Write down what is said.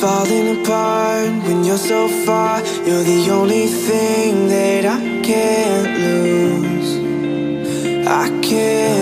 falling apart when you're so far. You're the only thing that I can't lose. I can't